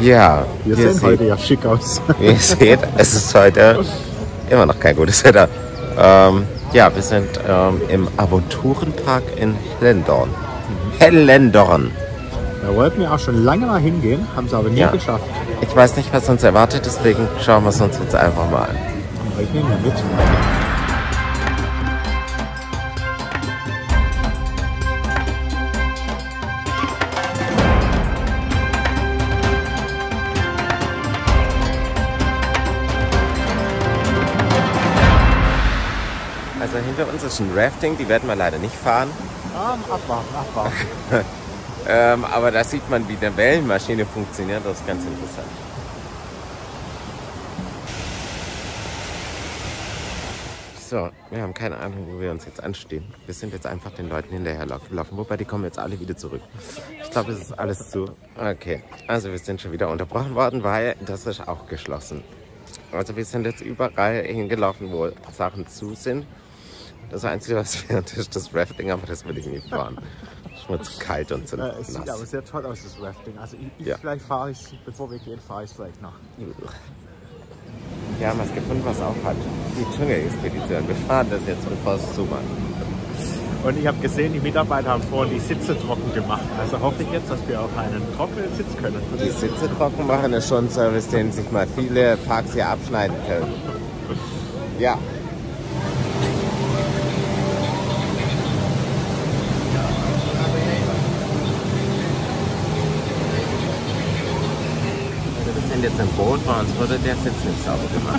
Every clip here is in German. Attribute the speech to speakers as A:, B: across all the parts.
A: Ja,
B: Wir sehen heute ja schick aus.
A: wie ihr seht, es ist heute immer noch kein gutes Wetter. Ähm, ja, wir sind ähm, im Aventurenpark in Hellendorn. Hellendorn.
B: Da wollten wir auch schon lange mal hingehen, haben es aber nie
A: Ja.
B: geschafft.
A: Ich weiß nicht, was uns erwartet, deswegen schauen wir es uns jetzt einfach mal an.
B: Ich nehme mit.
A: Ist ein Rafting, die werden wir leider nicht fahren.
B: Ah, abwarten, abwarten.
A: Ähm, aber da sieht man, wie eine Wellenmaschine funktioniert. Das ist ganz interessant. So, wir haben keine Ahnung, wo wir uns jetzt anstehen. Wir sind jetzt einfach den Leuten hinterhergelaufen. Wobei, die kommen jetzt alle wieder zurück. Ich glaube, es ist alles zu. Okay, also wir sind schon wieder unterbrochen worden, weil das ist auch geschlossen. Also wir sind jetzt überall hingelaufen, wo Sachen zu sind. Das Einzige, was fehlt, ist das Rafting, aber das will ich nicht fahren. Schmutz, kalt und so
B: Äh, es sieht aber
A: nass.
B: sehr toll aus, das Rafting. Also ich,
A: Ja.
B: vielleicht fahre ich, bevor wir gehen, fahre ich vielleicht nach.
A: Wir haben was gefunden, was auch hat. Die Dschungelexpedition. Wir fahren das jetzt, bevor es zumacht.
B: Und ich habe gesehen, die Mitarbeiter haben vorhin die Sitze trocken gemacht. Also hoffe ich jetzt, dass wir auf einen trockenen Sitz können.
A: Die Sitze trocken machen ist schon ein Service, den sich mal viele Parks hier abschneiden können. Ja. Sind jetzt im Boot, bei uns wurde der Sitz nicht sauber gemacht.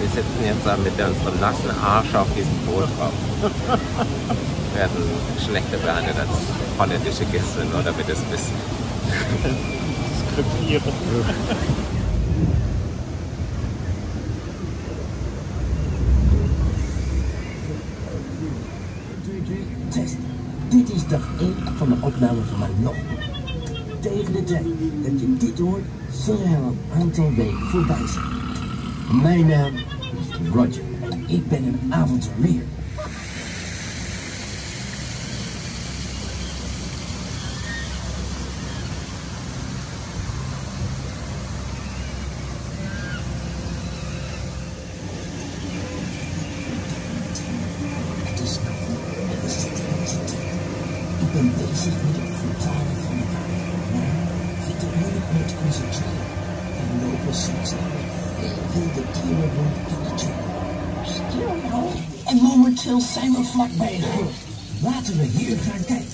A: Wir sitzen jetzt da mit unserem nassen Arsch auf diesem Boot drauf. Werden schlechter behandelt als holländische Gäste, nur damit es wissen.
B: Skripieren.
C: Test. Dit is dag 1 van de opname van mijn logboek. Tegen de tijd dat je dit hoort, zal er een aantal weken voorbij zijn. Mijn naam is Roger ik ben een avonturier. Hier gaan kijken.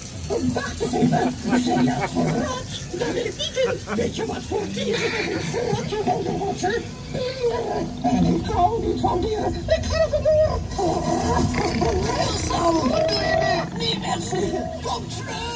C: Wacht even, we zijn nou groot. Daar wil ik niet in. Weet je wat voor dieren een grote rode rotter? En ik hou niet van dieren. Ik ga even door. Je nu? Niet kom terug.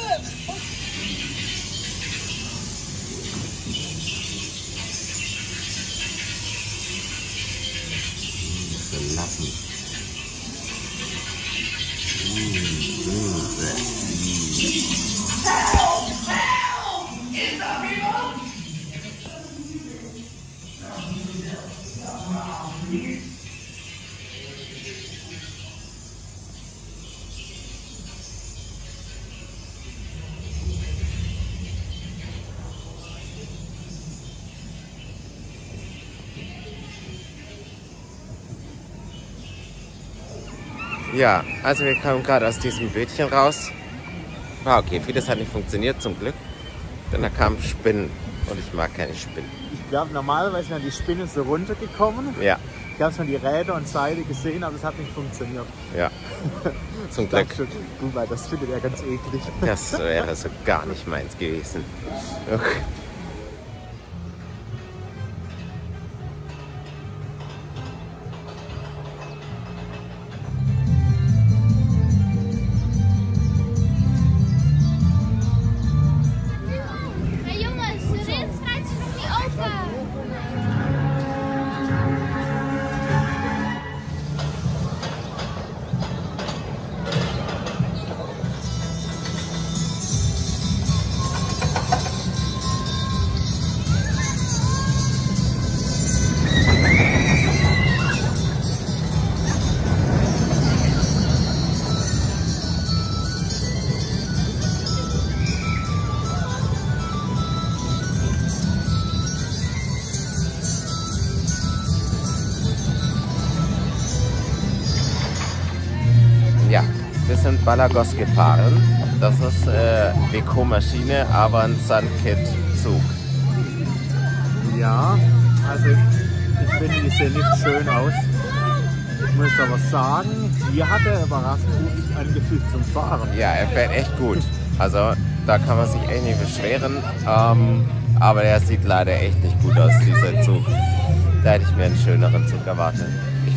A: Ja, also wir kamen gerade aus diesem Bötchen raus. War okay, vieles hat nicht funktioniert, zum Glück. Denn da kamen Spinnen und ich mag keine Spinnen.
B: Ich glaube, normalerweise wären die Spinnen so runtergekommen.
A: Ja,
B: Ich habe schon die Räder und Seile gesehen, aber es hat nicht funktioniert.
A: ja. Zum Glück.
B: weil das findet er ganz eklig.
A: Das wäre so gar nicht meins gewesen. Okay. Balagos gefahren. Das ist äh, Veko-Maschine, aber ein Sunkit-Zug.
B: Ja, also ich finde, die sehen nicht schön aus. Ich muss aber sagen, hier hat er überraschend gut angefühlt zum Fahren.
A: Ja, er fährt echt gut. Also da kann man sich echt nicht beschweren. Ähm, aber er sieht leider echt nicht gut aus, dieser Zug. Da hätte ich mir einen schöneren Zug erwartet.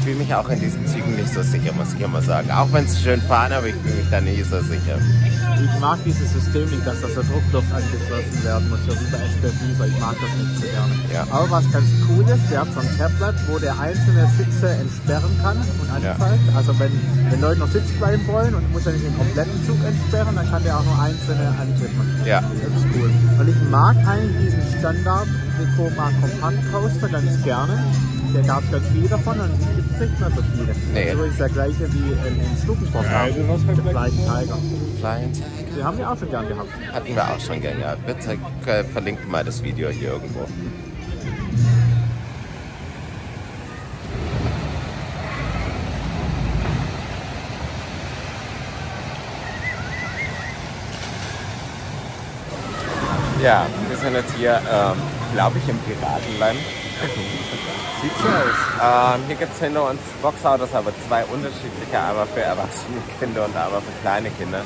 A: Ich fühle mich auch in diesen Zügen nicht so sicher, muss ich immer sagen. Auch wenn sie schön fahren, aber ich fühle mich da nicht so sicher.
B: Ich mag dieses System nicht, dass das der Druckluft angeschlossen werden muss, so wie bei Visa. Ich mag das nicht so gerne.
A: Ja.
B: Aber was ganz cool ist, der hat so ein Tablet, wo der einzelne Sitze entsperren kann und anzeigen. Also wenn, wenn Leute noch sitzen bleiben wollen und muss er nicht den kompletten Zug entsperren, dann kann der auch nur einzelne antippen.
A: Ja.
B: Das ist cool. Und ich mag eigentlich diesen Standard Vekoma Compact Coaster ganz gerne. Der gab es ganz viele davon und es gibt nicht mehr so viele.
A: Nee.
B: Das ist übrigens der gleiche wie in, in
D: du warst beim Black-
B: Flying Tiger.
A: Flying
B: Die haben wir auch schon gern gehabt.
A: hatten wir auch schon gern, ja. Bitte äh, verlinken mal das Video hier irgendwo. Ja, wir sind jetzt hier, ähm, glaube ich, im Piratenland.
B: Sieht so aus.
A: Ähm, hier gibt es hinter uns Boxautos, aber zwei unterschiedliche, einmal für erwachsene Kinder und einmal für kleine Kinder.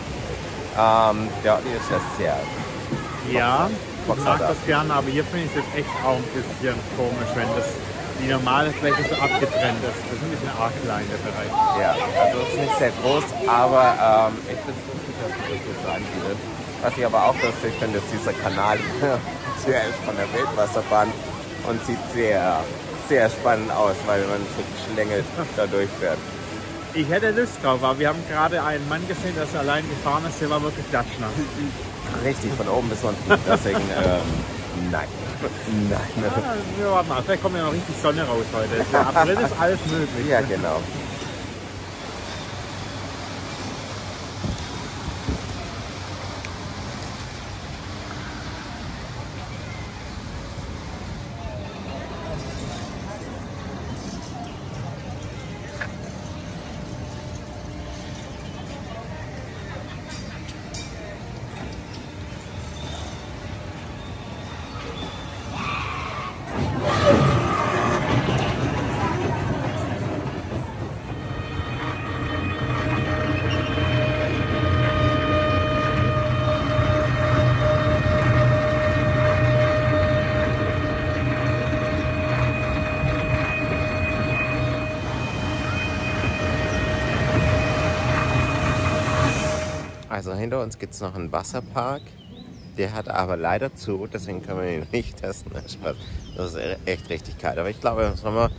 A: Ähm, ja, die ist ja sehr.
B: Ja, ich
A: Boxer
B: mag
A: da.
B: das gerne, aber hier finde ich es jetzt echt auch ein bisschen komisch, wenn das die normale Fläche so abgetrennt ist. Das ist ein bisschen arg klein, der Bereich.
A: Ja, also es ist nicht sehr groß, aber ähm, ich finde es lustig, dass es das hier so anbietet. Was ich aber auch lustig finde, ist dieser Kanal, der ist von der Wildwasserbahn und sieht sehr, sehr spannend aus, weil man so geschlängelt da durchfährt.
B: Ich hätte Lust drauf, aber wir haben gerade einen Mann gesehen, der allein gefahren ist, der war wirklich klatschnass.
A: Richtig, von oben bis unten. Deswegen, ähm, nein. Nein.
B: Ja, wir warten mal, vielleicht kommt ja noch richtig Sonne raus heute. Der April ist alles möglich.
A: Ja, genau. Also hinter uns gibt es noch einen Wasserpark. Der hat aber leider zu, deswegen können wir ihn nicht testen. Das ist echt richtig kalt. Aber ich glaube, im Sommer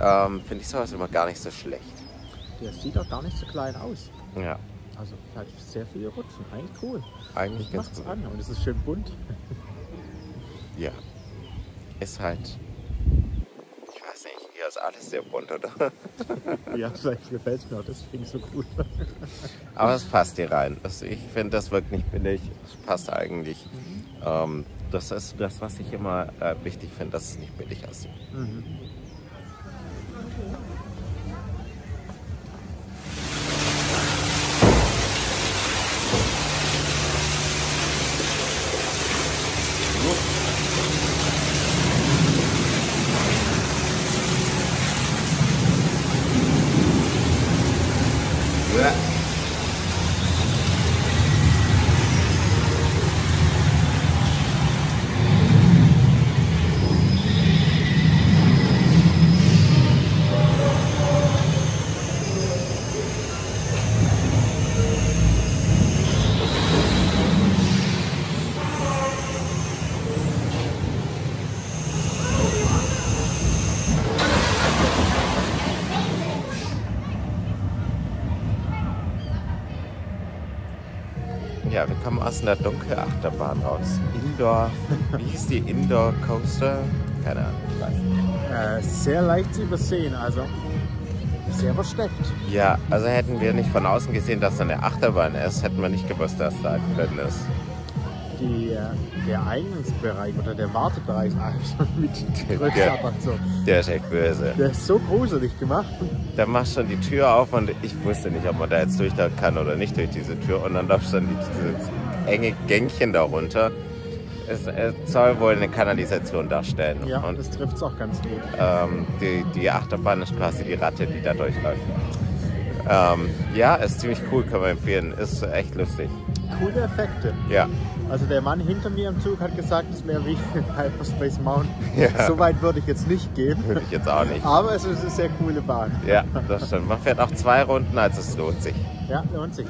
A: ähm, finde ich sowas immer gar nicht so schlecht.
B: Der sieht auch gar nicht so klein aus.
A: Ja,
B: Also hat sehr viele Rutschen. Eigentlich cool.
A: eigentlich
B: Ich
A: ganz gut.
B: an und es ist schön bunt.
A: Ja. Ist halt. Hier ist alles sehr bunt, oder?
B: Ja, vielleicht gefällt es mir auch deswegen so gut.
A: Aber es passt hier rein. Das, ich finde, das wirkt nicht billig. Es passt eigentlich. Ähm, das ist das, was ich immer äh, wichtig finde, dass es nicht billig aussieht. Ja, wir kommen aus einer Dunkelachterbahn raus. Indoor, wie hieß die Indoor Coaster? Keine Ahnung, ich weiß nicht.
B: Äh, sehr leicht zu übersehen, also sehr versteckt.
A: Ja, also hätten wir nicht von außen gesehen, dass da eine Achterbahn ist, hätten wir nicht gewusst, dass da drin ist.
B: Die, der Eingangsbereich oder der Wartebereich also mit Rückklappern so.
A: Der ist echt böse.
B: Der ist so gruselig gemacht.
A: Da machst du dann die Tür auf und ich wusste nicht, ob man da jetzt durch da kann oder nicht durch diese Tür. Und dann läufst du dann dieses enge Gängchen darunter. Es, es soll wohl eine Kanalisation darstellen.
B: Ja,
A: und
B: das trifft es auch ganz gut.
A: ähm, die, die Achterbahn ist quasi die Ratte, die da durchläuft. Ähm, ja, ist ziemlich cool, kann man empfehlen. Ist echt lustig.
B: Coole Effekte.
A: Ja,
B: Also der Mann hinter mir im Zug hat gesagt, es wäre wie Hyperspace Mountain.
A: Ja.
B: So weit würde ich jetzt nicht gehen.
A: würde ich jetzt auch nicht.
B: Aber es ist eine sehr coole Bahn.
A: Ja, das stimmt. Man fährt auch zwei Runden, also es lohnt sich.
B: Ja, lohnt sich.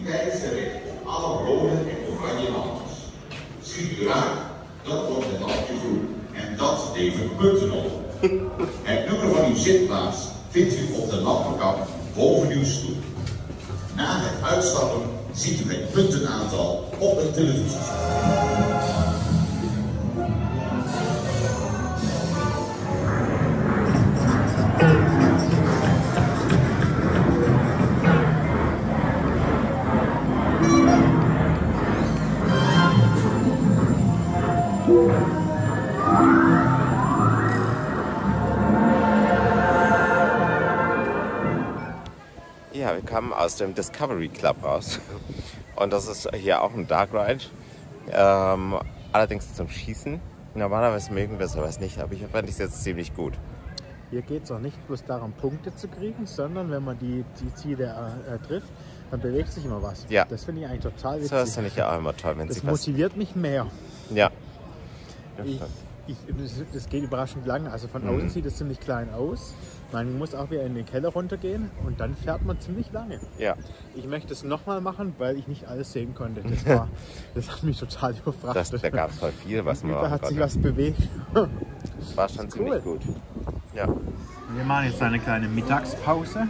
D: Die tijdse richting alle rode en oranje lampjes. Schiet u raak, dat wordt het lampje groen. En dat levert punten op. Het nummer van uw zitplaats vindt u op de lampenkap boven uw stoel. Na het uitstappen ziet u het puntenaantal op het televisiescherm.
A: Kamen aus dem Discovery Club raus. Und das ist hier auch ein Dark Ride. Ähm, allerdings zum Schießen. Normalerweise mögen wir sowas nicht, aber ich fand es jetzt ziemlich gut.
B: Hier geht es auch nicht bloß darum, Punkte zu kriegen, sondern wenn man die, die Ziele äh, äh, trifft, dann bewegt sich immer was.
A: Ja.
B: Das finde ich eigentlich total witzig.
A: ist finde ich ja auch immer toll, wenn
B: das motiviert mich mehr.
A: Ja. Das
B: Ich, ich, das, das geht überraschend lang. Also von
A: Mhm.
B: außen sieht es ziemlich klein aus. Man muss auch wieder in den Keller runtergehen und dann fährt man ziemlich lange.
A: Ja.
B: Ich möchte es nochmal machen, weil ich nicht alles sehen konnte. Das, war, das hat mich total
A: Das,
B: überfrachtet.
A: da gab es voll viel, was man
B: da hat sich was bewegt.
A: Das war schon ziemlich
B: cool.
A: gut. Ja.
B: Wir machen jetzt eine kleine Mittagspause.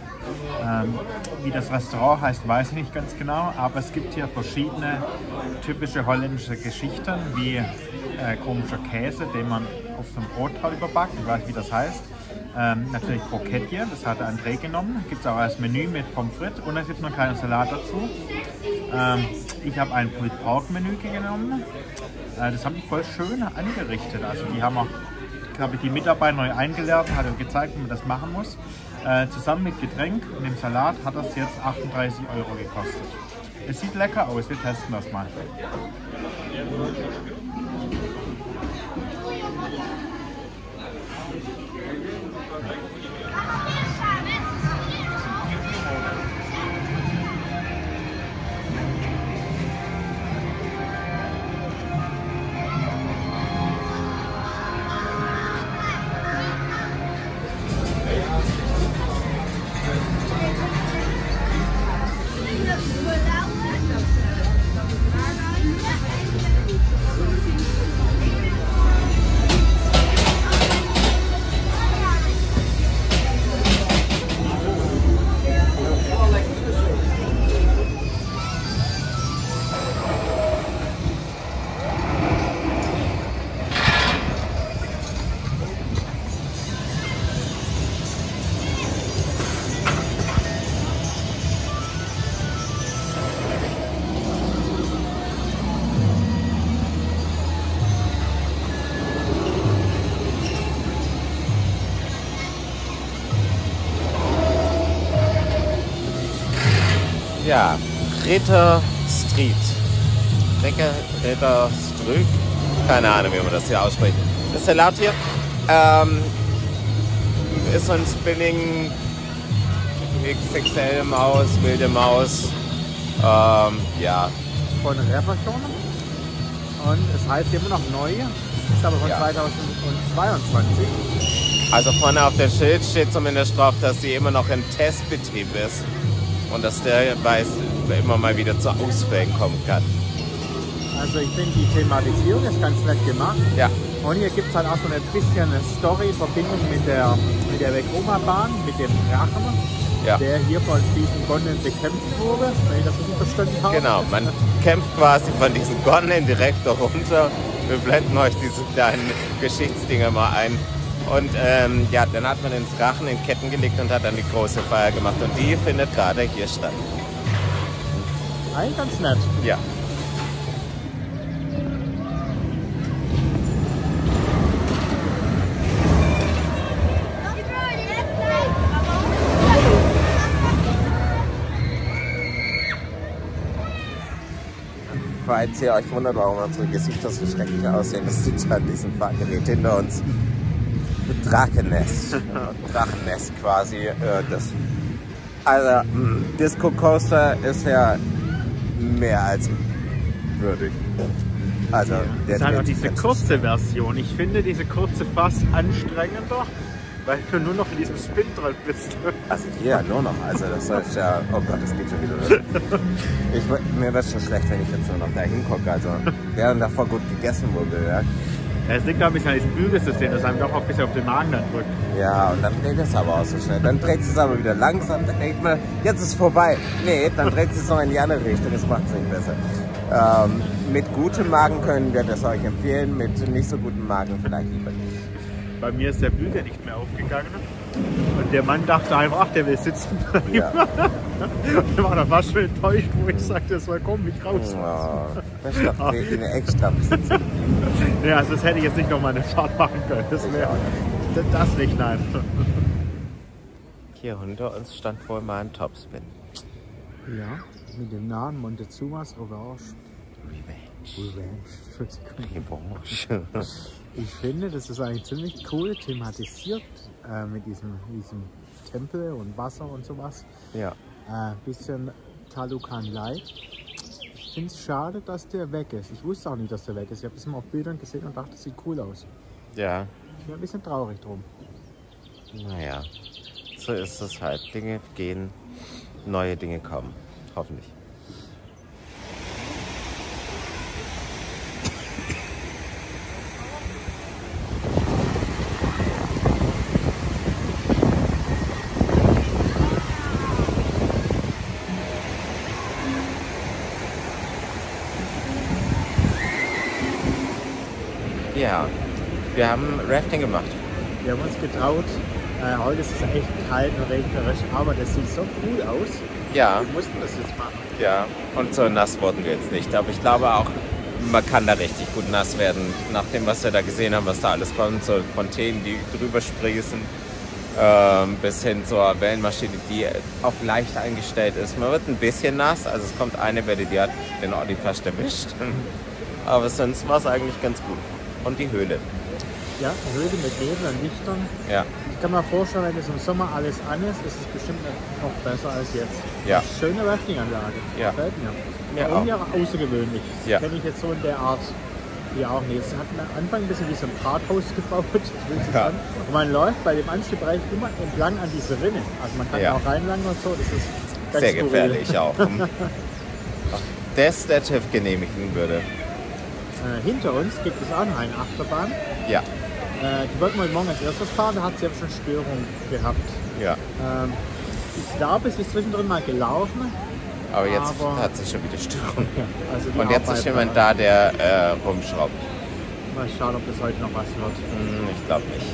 B: Ähm, wie das Restaurant heißt, weiß ich nicht ganz genau, aber es gibt hier verschiedene typische holländische Geschichten, wie äh, komischer Käse, den man auf so einem Brot drüber backt. Ich weiß nicht, wie das heißt. Ähm, natürlich Krokettje, das hat André genommen. Gibt es auch als Menü mit Pommes frites und es gibt noch einen kleinen Salat dazu. Ähm, ich habe ein Pulled Pork Menü genommen. Äh, das haben die voll schön angerichtet. Also die haben auch, glaube ich, die Mitarbeiter neu eingelernt, hat er gezeigt, wie man das machen muss. Äh, zusammen mit Getränk und dem Salat hat das jetzt 38 Euro gekostet. Es sieht lecker aus, wir testen das mal.
A: Ja, Ritter Street. Ritter, Ritter Strück. Keine Ahnung, wie man das hier ausspricht. Das ist der Laut hier. Ähm, ist so ein Spinning XXL Maus, wilde Maus. Ähm, ja,
B: Von Reperton. Und es heißt immer noch neu, ist aber von
A: Ja.
B: 2022.
A: also vorne auf dem Schild steht zumindest drauf, dass sie immer noch im Testbetrieb ist. Und dass der weiß, immer mal wieder zu Ausfällen kommen kann.
B: Also ich finde die Thematisierung ist ganz nett gemacht.
A: Ja,
B: Und hier gibt es halt auch so ein bisschen eine Story-Verbindung mit der, mit der Vekoma-Bahn, mit dem Drachen.
A: Ja.
B: der hier von diesen Gonnen bekämpft wurde, wenn ich das richtig verstanden habe.
A: Genau, man kämpft quasi von diesen Gonnen direkt runter. Wir blenden euch diese kleinen Geschichtsdinger mal ein. Und ähm, ja, dann hat man den Drachen in Ketten gelegt und hat dann die große Feier gemacht. Und die findet gerade hier statt.
B: Eigentlich ganz nett.
A: Ja. Falls ihr euch wundert, warum unsere Gesichter so schrecklich aussehen, das liegt an diesem Fahrgerät hinter uns. Drachennest. Drachennest quasi. Äh, das. Also, mh, Disco Coaster ist ja mehr als würdig. Also, der
B: Das ist halt diese kurze Version. Ich finde diese kurze fast anstrengender, weil du nur noch in diesem Spin drin bist.
A: Also hier nur noch. Also das ist ja. Oh Gott, das geht schon wieder. Ich, mir wird schon schlecht, wenn ich jetzt nur noch da hingucke. Also während davor gut gegessen wurde, ja.
B: Ja, Es liegt, glaube ich, an diesem Bügelsystem, das einem doch auch ein bisschen auf den Magen dann drückt.
A: Ja, und dann dreht es aber auch so schnell. Dann dreht es aber wieder langsam. Dann denkt man, jetzt ist es vorbei. Nee, dann dreht es noch in die andere Richtung. Das macht es nicht besser. Ähm, mit gutem Magen können wir das euch empfehlen. Mit nicht so gutem Magen vielleicht lieber nicht.
B: Bei mir ist der Bügel nicht mehr aufgegangen. Und der Mann dachte einfach, ach, der will sitzen bleiben.
A: Ja.
B: Und war dann fast schon enttäuscht, wo ich sagte, es soll kommen, mich raus.
A: Oh, das ist doch eine extra Besitzer.
B: Ja, also das hätte ich jetzt nicht noch mal eine Fahrt machen können. Das wäre das nicht, nein.
A: Hier hinter uns stand wohl mal ein Topspin.
B: Ja, mit dem Namen Montezumas Orange.
A: Revanche.
B: Ich finde, das ist eigentlich ziemlich cool thematisiert äh, mit diesem, diesem Tempel und Wasser und sowas.
A: ja.
B: Äh, bisschen Talukan Light. Ich finde es schade, dass der weg ist. Ich wusste auch nicht, dass der weg ist. Ich habe das mal auf Bildern gesehen und dachte, das sieht cool aus.
A: Ja,
B: Ich bin ein bisschen traurig drum.
A: naja. So ist es halt. Dinge gehen, neue Dinge kommen. Hoffentlich. Ja, wir haben Rafting gemacht.
B: Wir haben uns getraut. Äh, heute ist es echt kalt und regnerisch, aber das sieht so cool aus.
A: Ja,
B: Wir mussten das jetzt machen.
A: ja. Und so nass wurden wir jetzt nicht. Aber ich glaube auch, man kann da richtig gut nass werden. Nach dem, was wir da gesehen haben, was da alles kommt, so Fontänen, die drüber sprießen, ähm, bis hin zur Wellenmaschine, die auf leicht eingestellt ist. Man wird ein bisschen nass, also es kommt eine Welle, die hat den Olli fast erwischt. Aber sonst war es eigentlich ganz gut. Und die Höhle.
B: Ja, Höhle mit Nebel und Lichtern.
A: Ja,
B: Ich kann mir vorstellen, wenn es im Sommer alles an ist, ist es bestimmt noch besser als jetzt.
A: Ja.
B: Schöne Rafting-Anlage.
A: Ja.
B: Gefällt mir.
A: Mir
B: Irgendwie auch außergewöhnlich.
A: Ja.
B: kenne ich jetzt so in der Art hier auch nicht. Es hat am Anfang ein bisschen wie so ein Rathaus gebaut.
A: Ja.
B: Und man läuft bei dem Anstiegbereich immer entlang an diese Rinne. Also man kann
A: Ja.
B: auch reinlangen und so. Das ist ganz
A: sehr
B: skurril.
A: gefährlich auch. Das der TÜV genehmigen würde.
B: Äh, hinter uns gibt es auch noch eine Achterbahn.
A: Ja,
B: Äh, die wollten wir heute Morgen als erstes fahren, da hat sie aber schon Störung gehabt.
A: ja.
B: Ähm, ich glaube, sie ist zwischendrin mal gelaufen.
A: Aber jetzt
B: Aber-
A: hat sie schon wieder Störung.
B: Also die
A: Und jetzt ist jemand
B: daran.
A: da, der äh, rumschraubt.
B: Mal schauen, ob das heute noch was wird.
A: Hm, ich glaube nicht.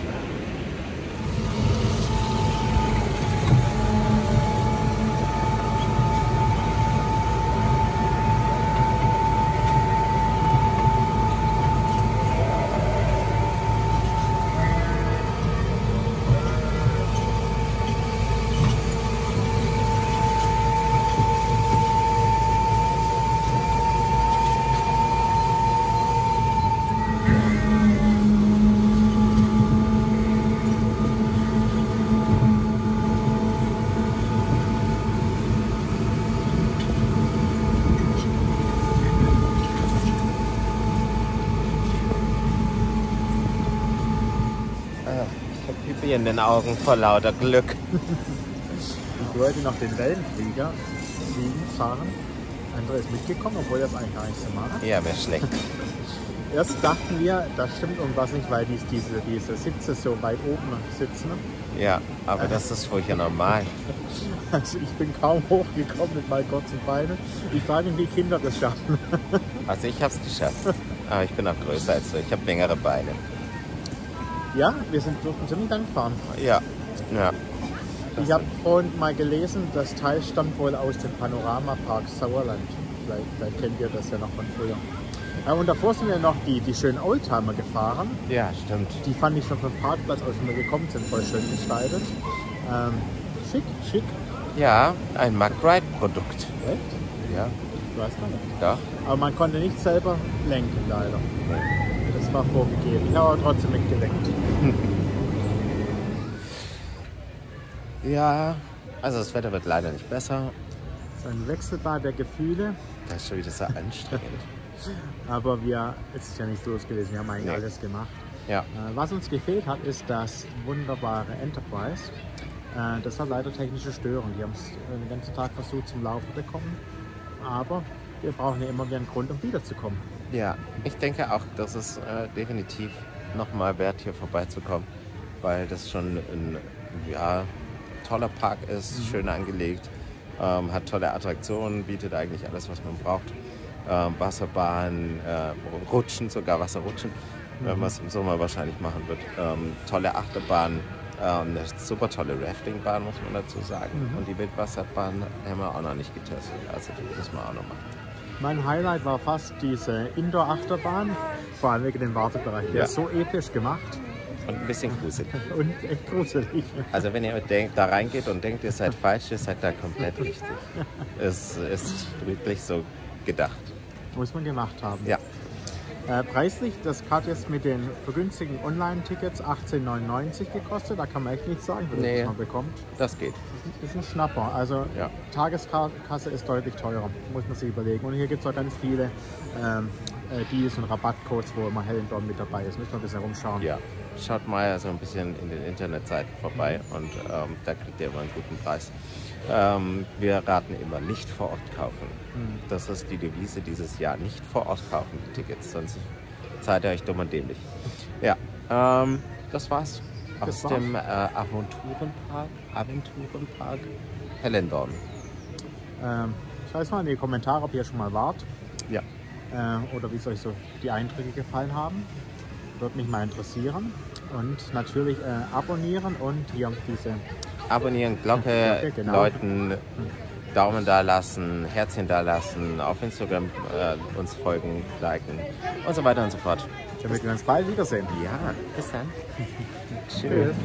A: In den Augen vor lauter Glück.
B: Ich wollte noch den Wellenflieger fliegen, fahren. André ist mitgekommen, obwohl er es eigentlich gar nicht so macht.
A: Ja, wäre schlecht.
B: Erst dachten wir, da stimmt irgendwas nicht, weil dies, diese, diese Sitze so weit oben sitzen.
A: Ja, aber das ist furchtbar normal.
B: Also ich bin kaum hochgekommen mit meinen kurzen Beinen. Ich frage mich, wie Kinder das schaffen.
A: Also ich habe es geschafft. Aber ich bin auch größer als du. Ich habe längere Beine.
B: Ja, wir sind, durften ziemlich lang fahren.
A: Ja, ja.
B: Ich habe vorhin mal gelesen, das Teil stammt wohl aus dem Panoramapark Sauerland. Vielleicht, vielleicht kennt ihr das ja noch von früher. Ja, und davor sind wir noch die, die schönen Oldtimer gefahren.
A: Ja, stimmt.
B: Die fand ich schon vom Parkplatz aus, wenn wir gekommen sind, voll schön gestaltet. Ähm, schick, schick.
A: Ja, ein McRide-Produkt.
B: Echt?
A: Ja,
B: Ich weiß gar nicht.
A: doch.
B: Aber man konnte nicht selber lenken, leider. Das war vorgegeben. Ich habe aber trotzdem mitgelenkt.
A: Ja, also das Wetter wird leider nicht besser.
B: Es ist ein Wechselbad der Gefühle.
A: Das ist schon wieder so anstrengend.
B: Aber wir, es ist ja nichts los gewesen, wir haben eigentlich
A: Nee.
B: alles gemacht.
A: Ja,
B: Äh, Was uns gefehlt hat, ist das wunderbare Enterprise. Äh, Das hat leider technische Störungen. Die haben es den ganzen Tag versucht zum Laufen zu bekommen. Aber wir brauchen ja immer wieder einen Grund, um wiederzukommen.
A: Ja. Ich denke auch, dass es äh, definitiv nochmal wert, hier vorbeizukommen. Weil das schon ein ja, toller Park ist, schön angelegt, ähm, hat tolle Attraktionen, bietet eigentlich alles, was man braucht. Ähm, Wasserbahn, äh, Rutschen, sogar Wasserrutschen, wenn man es im Sommer wahrscheinlich machen wird. Ähm, tolle Achterbahn, ähm, eine super tolle Raftingbahn, muss man dazu sagen. Und die Wildwasserbahn haben wir auch noch nicht getestet. Also die müssen wir auch noch machen.
B: Mein Highlight war fast diese Indoor-Achterbahn, vor allem wegen dem Wartebereich. Der
A: Ja.
B: ist so episch gemacht
A: Und ein bisschen gruselig.
B: und echt gruselig.
A: Also wenn ihr denkt, da reingeht und denkt, ihr seid falsch, ihr seid da komplett richtig. Es ist wirklich so gedacht.
B: Muss man gemacht haben.
A: Ja,
B: Äh, preislich, das hat jetzt mit den vergünstigen Online-Tickets 18,99 gekostet. Da kann man echt nichts sagen, das,
A: Nee.
B: was man bekommt.
A: das geht.
B: Das ist ein Schnapper. Also
A: Ja.
B: Tageskasse ist deutlich teurer, muss man sich überlegen. Und hier gibt es auch ganz viele ähm, äh, Deals und Rabattcodes, wo immer Hellendorn mit dabei ist. Müssen wir ein bisschen rumschauen.
A: Ja, schaut mal so ein bisschen in den Internetseiten vorbei und ähm, da kriegt ihr immer einen guten Preis. Ähm, wir raten immer nicht vor Ort kaufen. Das ist die Devise dieses Jahr. Nicht vor Ort kaufen die Tickets, sonst seid ihr euch dumm und dämlich. Ja, ähm, das war's.
B: Das
A: Aus
B: war's.
A: dem äh, Aventurenpark, Aventurenpark Hellendorn.
B: Ähm, schreibt mal in die Kommentare, ob ihr schon mal wart
A: Ja.
B: äh, oder wie es euch so die Eindrücke gefallen haben. Würde mich mal interessieren. Und natürlich äh, abonnieren und hier diese
A: Abonnieren,
B: Glocke, genau.
A: läuten, Daumen da lassen, Herzchen da lassen, auf Instagram äh, uns folgen, liken und so weiter und so fort.
B: damit wir uns bald wiedersehen.
A: Ja, bis dann.
B: Tschüss.